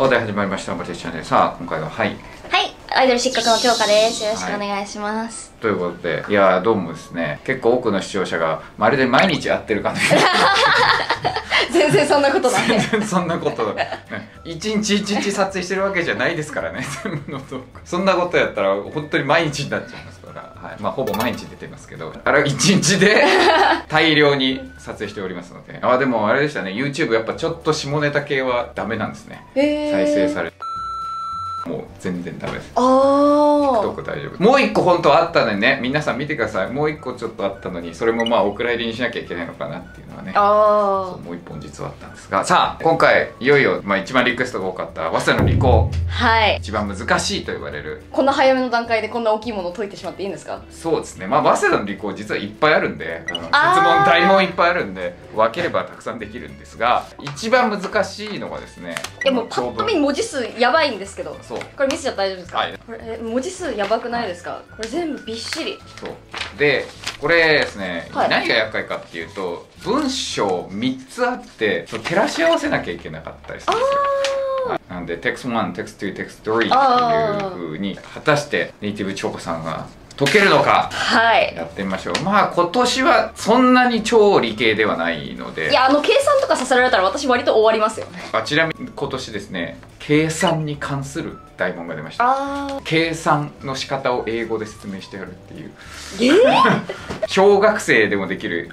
放題始まりましたチャンネル。さあ今回ははい。はい、アイドル失格の京香です。よろしくお願いします。ということでいやーどうもですね。結構多くの視聴者がまるで毎日会ってるかのよう 全然そんなことない。全然そんなこと、ね、一日一日撮影してるわけじゃないですからね。全部の動画そんなことやったら本当に毎日になっちゃいますから、はい、まあほぼ毎日出てますけどあれ一日で 大量に撮影しておりますので。あでもあれでしたね。YouTube やっぱちょっと下ネタ系はダメなんですね。へ再生され。れもう全然ダメ。ですあどあ。こ大丈夫。もう一個本当はあったのにね皆さん見てください。もう一個ちょっとあったのにそれもまあお蔵入りにしなきゃいけないのかなっていうのはね。あそうもう一本実はあったんですが。さあ今回いよいよ、まあ、一番リクエストが多かった早稲田の理工。あ。はい。一番難しいと言われる。こんな早めの段階でこんな大きいものを解いてしまっていいんですか？そうですね。まあ早稲田の理工実はいっぱいあるんであの質問大問いっぱいあるんで分ければたくさんできるんですが一番難しいのがですねいやもうパッと見文字数やばいんですけど。そう。これ見せちゃ大丈夫ですか、はい。これえ文字数やばくないですか？これ全部びっしり。そう。でこれですね、はい。何が厄介かっていうと文章3つあってそう照らし合わせなきゃいけなかったりするんですよ。はい。なんで text1、text2、text3 っていう風に果たしてネイティブチョコさんが解けるのかはい。やってみましょう。まあ今年はそんなに超理系ではないので。いやあの計算とかさせられたら私割と終わりますよ。ねあちなみに今年ですね計算に関する題問が出ました。あ計算の仕方を英語で説明してやるっていう。ーえー、小学生でもできる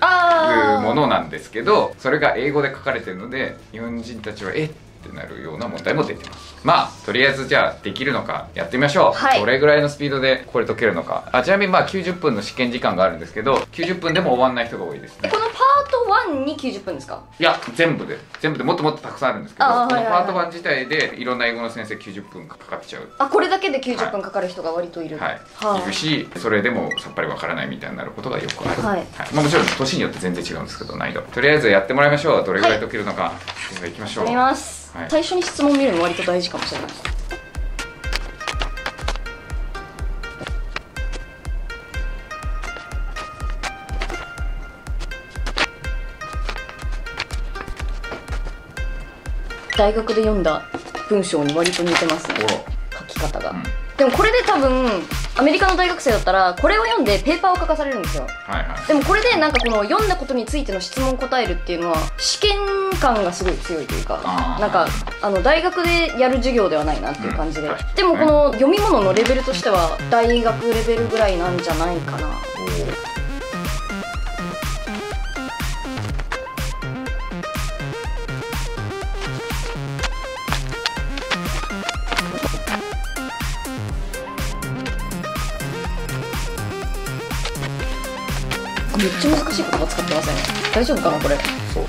ものなんですけどそれが英語で書かれてるので日本人たちはえってなるような問題も出てます。まあとりあえずじゃあできるのかやってみましょう、はい。どれぐらいのスピードでこれ解けるのか。あちなみにまあ90分の試験時間があるんですけど90分でも終わんない人が多いですね。えこのパート1に90分ですか？いや全部で。全部でもっともっとたくさんあるんですけどこのはいはいはい。パート1自体でいろんな英語の先生90分かかっちゃう。あこれだけで90分かかる人が割といる。はい、はいいるしそれでもさっぱりわからないみたいになることがよくある、はい。まあ、もちろん年によって全然違うんですけど難易度。とりあえずやってもらいましょう。どれぐらい解けるのか、では行きましょう。やります、はい。最初に質問見るの割と大事かもしれない大学で読んだ文章に割と似てますね。書き方が、うん。でもこれで多分アメリカの大学生だったらこれを読んでペーパーを書かされるんですよ。はいはい。でもこれでなんかこの読んだことについての質問を答えるっていうのは試験感がすごい強いというかなんかあの大学でやる授業ではないなっていう感じで、うんはい。でもこの読み物のレベルとしては大学レベルぐらいなんじゃないかなめっちゃ難しい言葉使ってません？大丈夫かなこれ？そう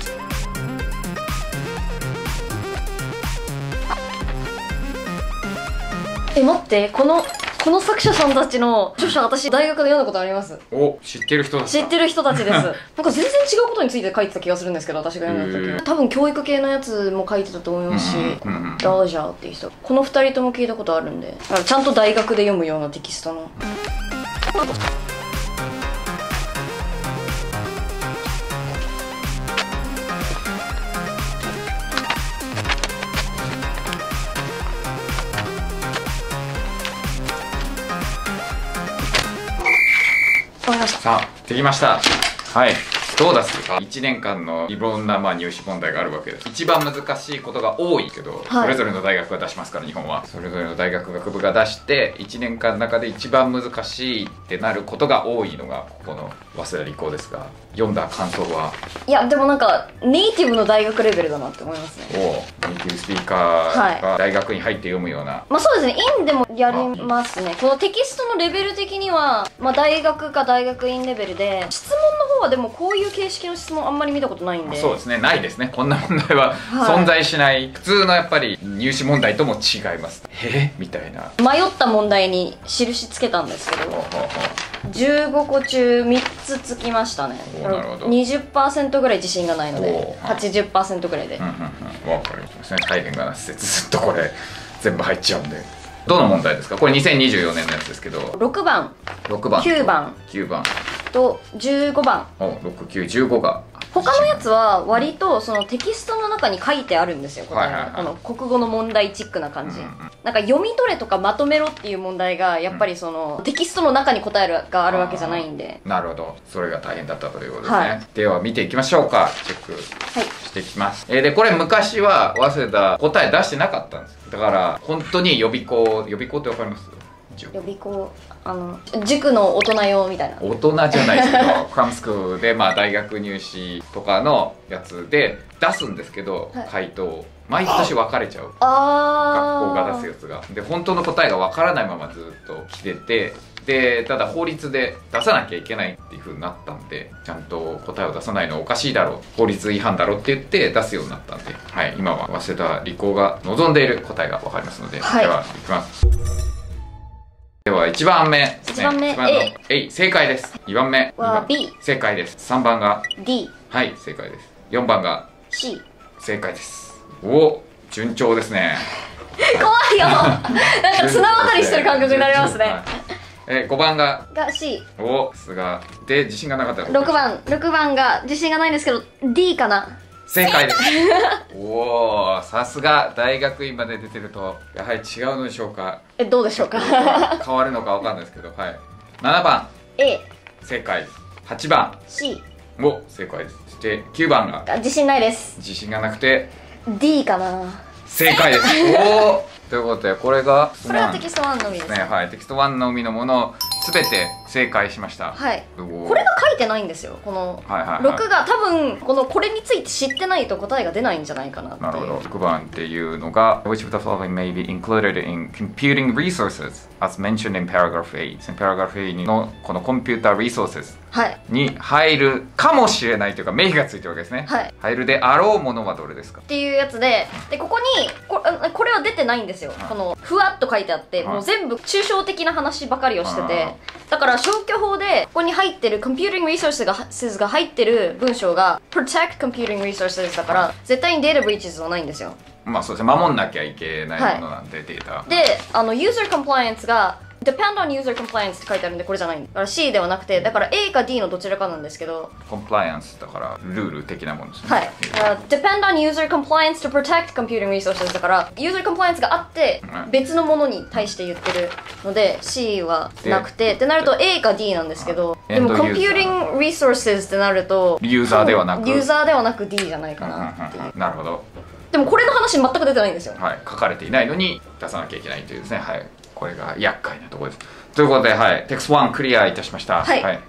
え待ってこのこの作者さんたちの著者私大学で読んだことあります？お知ってる人だ知ってる人たちです。なんか全然違うことについて書いてた気がするんですけど私が読んだ時多分教育系のやつも書いてたと思いますし、うんうんうんダージャーっていう人。この2人とも聞いたことあるんで。ちゃんと大学で読むようなテキストのわかりました。さあできました。はい。どう出すか。1年間のいろんなまあ入試問題があるわけです。一番難しいことが多いけど、はい。それぞれの大学が出しますから日本は。それぞれの大学学部が出して1年間の中で一番難しいってなることが多いのがここの早稲田理工ですが読んだ感想は？いやでもなんかネイティブの大学レベルだなって思いますね。をネイティブスピーカーが大学に入って読むような、まあそうですね、院でもやりますね。このテキストのレベル的には、まあ大学か大学院レベルで、質問の方はでもこういう形式の質問あんまり見たことないんで。そうですね。ないですね。こんな問題ははい。存在しない、普通のやっぱり入試問題とも違います。え？みたいな。迷った問題に印つけたんですけど、ほうほうほう。15個中3つつきましたね。おなるほど。20%ぐらい自信がないので、おはい。80%ぐらいで。うん。うんうん。わかりますね。大変がな。ずっとこれ全部入っちゃうんでどの問題ですか？これ2024年のやつですけど。6番、6番。9番。9番。と15番。お6915が他のやつは割とそのテキストの中に書いてあるんですよ答えが、はいはいはい。この国語の問題チックな感じ、うんうんなんか読み取れとかまとめろっていう問題がやっぱりその、テキストの中に答えるがあるわけじゃないんで。なるほど。それが大変だったということですね、はい。では見ていきましょうか。チェックはい。していきます、えーでこれ昔は早稲田答え出してなかったんです。だから本当に予備校予備校ってわかります？塾予備校あの塾の大人用みたいな。大人じゃないですけど クラムスクールで、まあ、大学入試とかのやつで出すんですけど、はい。回答を。毎年分かれちゃう。あ学校が出すやつが。で本当の答えが分からないままずっと来ててでただ法律で出さなきゃいけないっていう風になったんでちゃんと答えを出さないのおかしいだろう。法律違反だろうって言って出すようになったんで、はい、今は早稲田理工が望んでいる答えが分かりますので、はい。ではいきますでは1番目。ですね一番目一の。A 正解です。2番目。は B 正解です。3番が。D はい正解です。4番が。C 正解です。お順調ですね。怖いよ。なんか綱渡りしてる感覚になりますね。はい。え5番が。が C おさすが。で自信がなかったら。6番。6番が自信がないんですけど D かな正解。ですおおさすが。大学院まで出てるとやはり違うのでしょうか？えどうでしょうか？変わるのかわかんないですけど。はい。7番。A 正解。です8番。C も正解です。そして9番が。が自信ないです。自信がなくて。D かな。正解です。おおということでこれがこれはテキスト1のみですね。はい。テキスト1のみのものを全て正解しました。はい。これが書いてないんですよ。このはいはいはい。6が多分このこれについて知ってないと答えが出ないんじゃないかななるほど。6番っていうのが Which of the following may be included in computing resources as mentioned in paragraph 8 in paragraph 8のこのコンピューターに入るかもしれないというか名がついてるわけですね、はい。入るであろうものはどれですか？っていうやつででここにこあこれは出てないんですよ、はい。このふわっと書いてあって、はい。もう全部抽象的な話ばかりをしてて、はい。だから消去法でここに入ってるコンピューティング・リソースが,が入ってる文章が Protect Computing だから絶対にデータブリッジズはないんですよ。まあそうですね。守んなきゃいけないものなんで、データであのユーザーコンプライアンスが depend on user compliance って書いてあるんでこれじゃないだ。から C ではなくてだから A か D のどちらかなんですけど。コンプライアンスだからルール的なものですね。はい。だから depend on user compliance to protect computing resources だから、user compliance があってうん、別のものに対して言ってるので、C はなくて、ってなると A か D なんですけど、でもエンドユーザー computing resources ってなると、ユーザーではなく。ユーザーではなく D じゃないかなっていう。うん。なるほど。でもこれの話全く出てないんですよ。はい、書かれていないのに出さなきゃいけないというですね、はい、これが厄介なところです。ということで、はい、テクスト1クリアいたしました。はい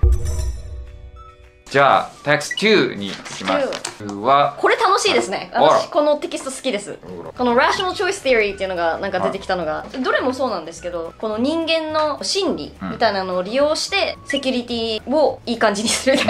じゃあ、テクスト2に行きます。は、これ楽しいですね。私、このテキスト好きです。この rational choice theory っていうのがなんか出てきたのが、どれもそうなんですけど、この人間の心理みたいなのを利用して、セキュリティをいい感じにする。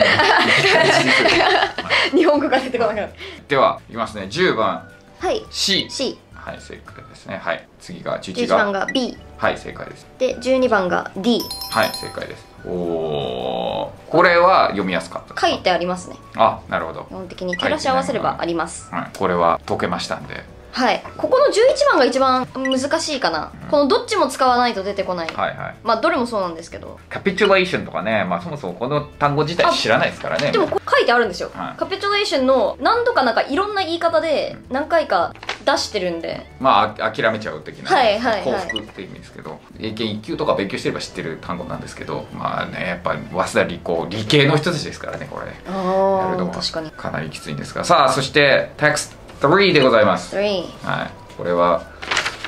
日本語が出てこなかっでは、いきますね。10番、た。はい。C。C。はい、正解ですね。はい。次が11 11が。番が B。はい、正解です。で、12番が D。はい、正解です。おー。これは読みやすかった書いてありますね。あ、なるほど。基本的に照らし合わせればあります。はい、これは解けましたんで。はい。ここの11番が一番難しいかな。このどっちも使わないと出てこない。はいはい。まあ、どれもそうなんですけど。カピチュレーションとかね、まあそもそもこの単語自体知らないですからね。でも書いてあるんですよ、はいカピチュレーションの何度かなんかいろんな言い方で何回か出してるんでまああ諦めちゃう的な、はいはいはい幸福って意味ですけど英検1級とか勉強してれば知ってる単語なんですけどまあねやっぱり早稲田理工理系の人たちですからねこれあるのは確かにかなりきついんですがさあそしてテクスト3でございます3はいこれは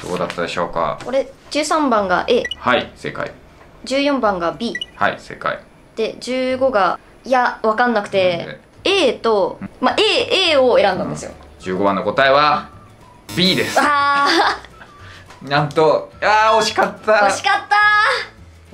どうだったでしょうかこれ13番が A はい正解14番が B はい正解で15がいや分かんなくて A と、まあ、A, A を選んだんですよ、15番の答えは B ですあなんとあー惜しかった惜しかった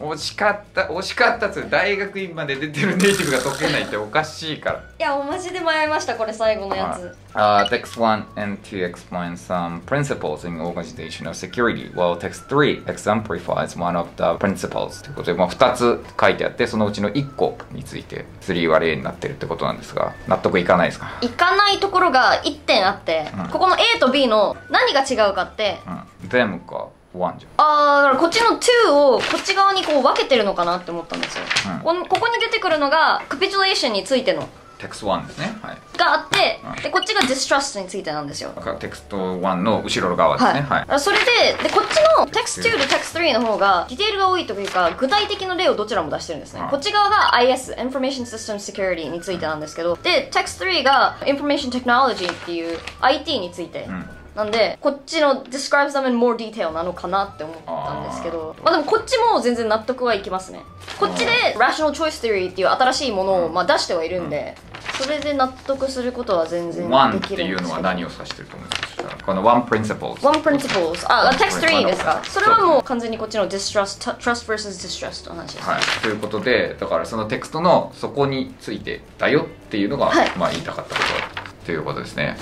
惜しかった惜しかったっつう大学院まで出てるネイティブが解けないっておかしいから。いやマジで迷いましたこれ最後のやつ。Uh, text 1 and 2 explain some principles in organizational security, while text 3 exemplifies one of the principles. ということで、まあ、2つ書いてあって、そのうちの1個について3は例になってるってことなんですが、納得いかないですか？いかないところが1点あって、うん。ここの A と B の何が違うかって。うん。them か1じあーだからこっちの2をこっち側にこう分けてるのかなって思ったんですよ、うん。こんここに出てくるのがカピチュレーションについての。テクスト1ですね。はい。があってはい。でこっちが distrust についてなんですよ。テクスト1の後ろ側ですね。はい、あそれででこっちの Text2 と Text3 の方がディテールが多いというか具体的な例をどちらも出してるんですね。あこっち側が IS Information System Security についてなんですけどで Text3 が Information Technology っていう IT について、うんなんでこっちの describes them in more detail なのかなって思ったんですけど。まあでもこっちも全然納得はいきますね。こっちで rational choice theory っていう新しいものをまあ出してはいるんで、それで納得することは全然1でっていうのきるんですけど。は何を指してると思うんですか？この one principles One principles あ Text3 ですか？それはもう完全にこっちの distrust trust versus distrust の話です、はい、ということでだからそのテクストのそこについてだよっていうのが、はい。まあ言いたかったことということですね。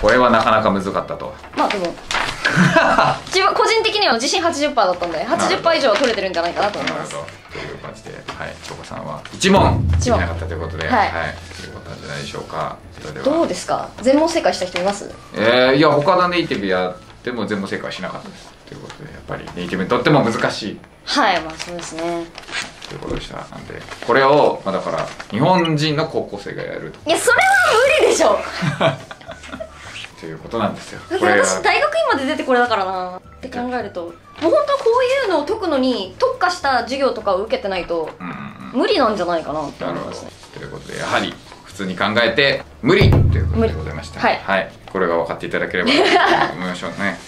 これはなかなか難かったと。まあでも 自分個人的には自信80%だったんで80%以上は取れてるんじゃないかなと思います。なるほど。という感じではい。チョコさんは1問できなかったということではい。ということなんじゃないでしょうか。それでは。どうですか？全問正解した人います？えー、いや他のネイティブやっても全問正解しなかったです。ということでやっぱりネイティブにとっても難しい。はい。まあそうですねということでした。なんでこれを、まあ、だから日本人の高校生がやると。いやそれは無理でしょ。ということなんですよ。だって私大学院まで出てこれだからな。って考えるともう本当はこういうのを解くのに特化した授業とかを受けてないと無理なんじゃないかなってなるほど思いますね。ということでやはり普通に考えて無理。ということでございました。無理はい。これが分かっていただければと思いましょうね。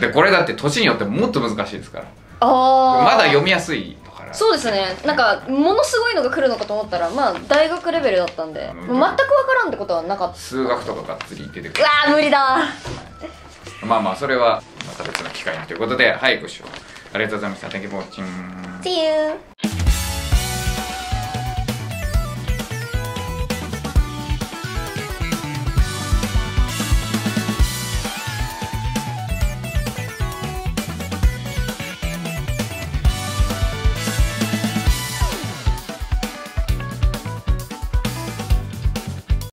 でこれだって年によってもっと難しいですから。ああまだ読みやすいそうですね。なんかものすごいのが来るのかと思ったらまあ大学レベルだったんで。全く分からんってことはなかった。数学とかがっつり出てくうわー無理だ。るまあまあそれはまた別の機会にということではいご視聴ありがとうございました。Thank you for watching See you